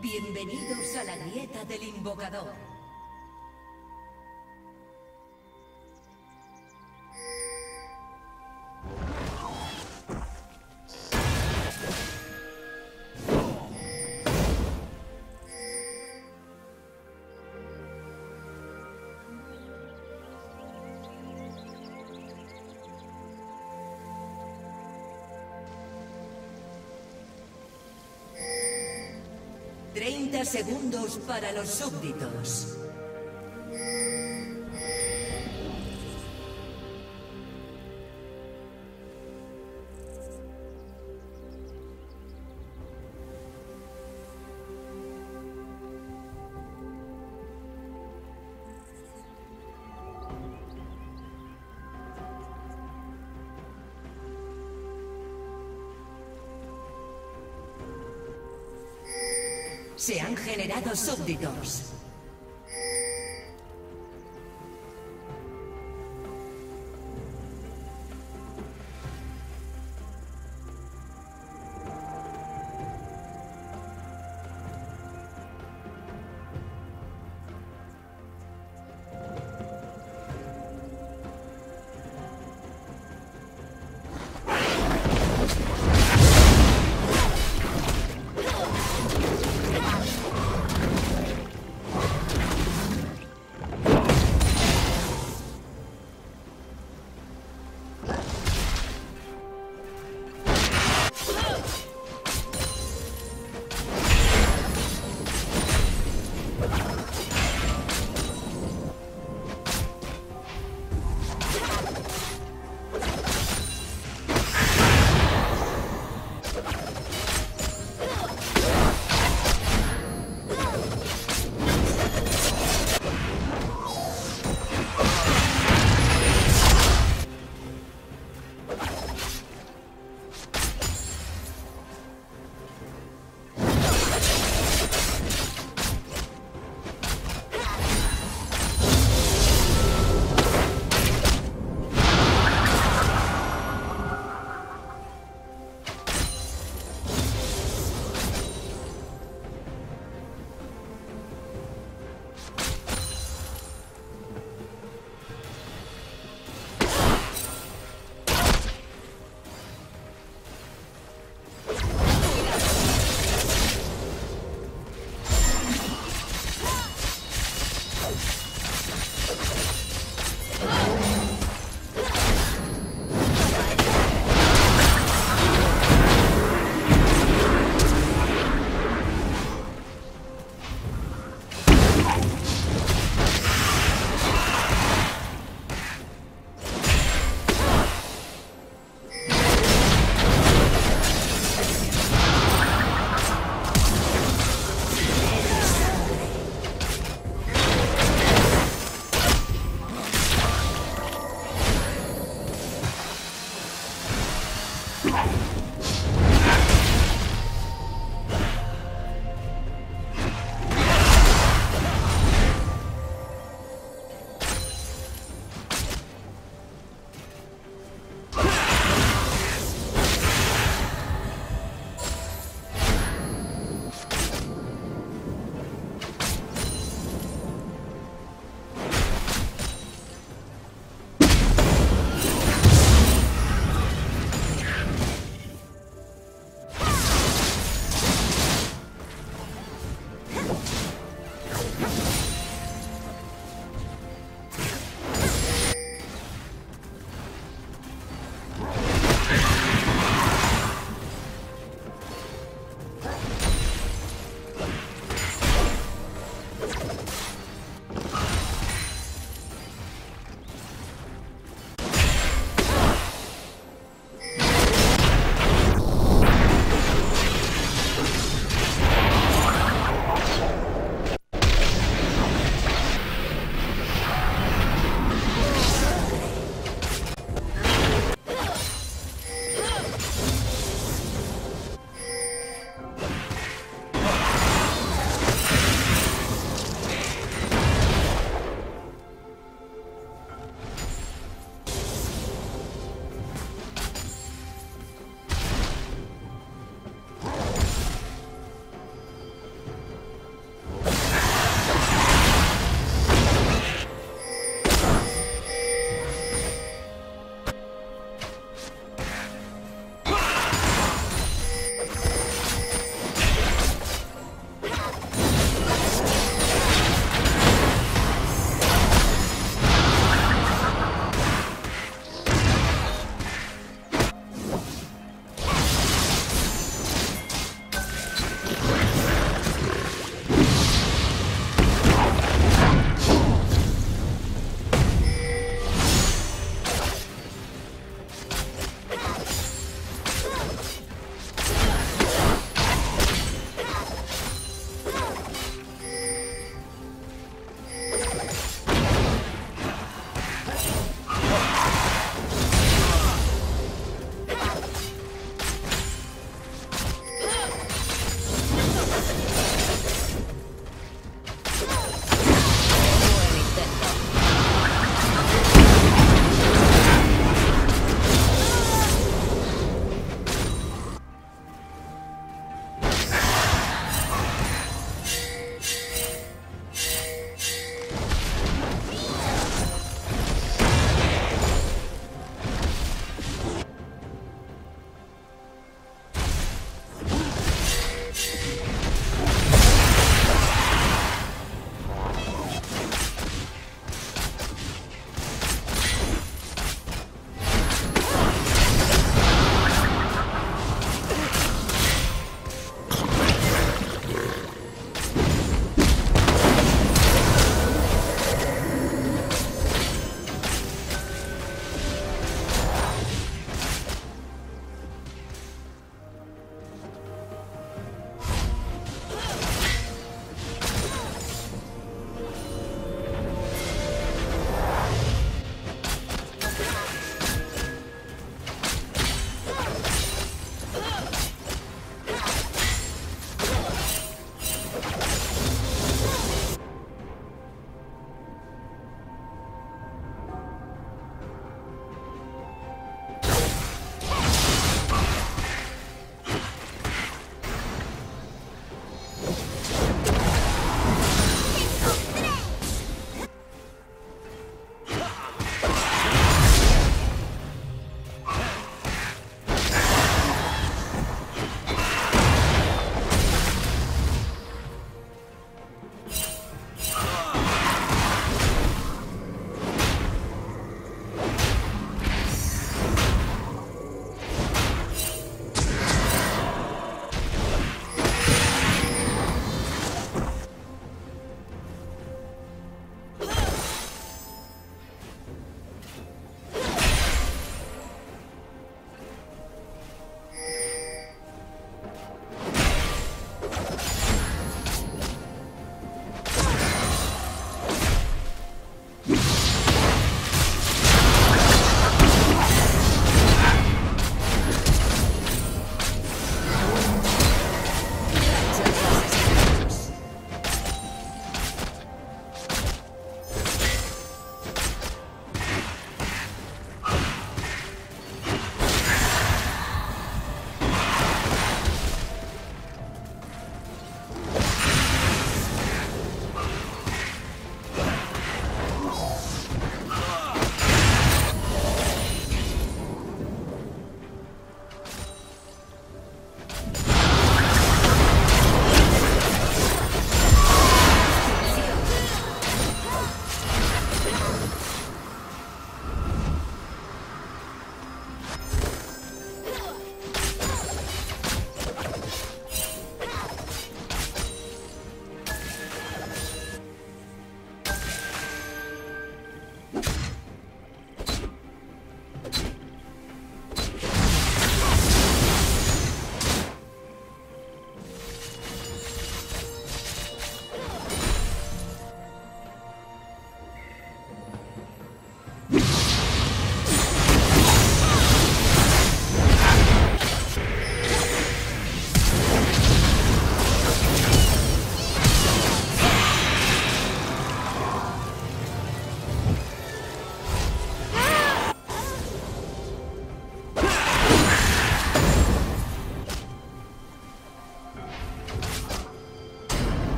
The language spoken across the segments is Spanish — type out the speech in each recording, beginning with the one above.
Bienvenidos a la grieta del invocador. Segundos para los súbditos. Generado súbditos.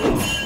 Oh.